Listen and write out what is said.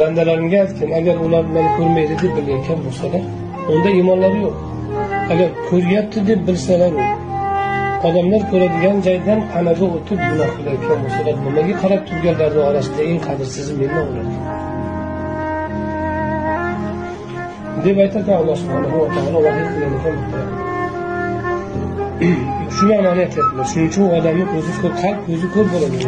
bandalarimga aytgin agar ular meni ko'rmaydi deb bilayotgan bo'lsalar unda iymonlari yo'q. Agar ko'ryapti deb bilsalar odamlar ko'radigan joydan panaga o'tib gunoh qilayotgan bo'lsalar nimaga qarab turganlarni orasida eng qadrsizi mendan ular deb aytadi alloh subhanava taolo vahiy qilgan ekan shu ma'noni aytyaptilar shuning uchun odamni ko'zi ko'r qalb ko'zi ko'r bo'ladi